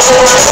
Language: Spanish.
Gracias.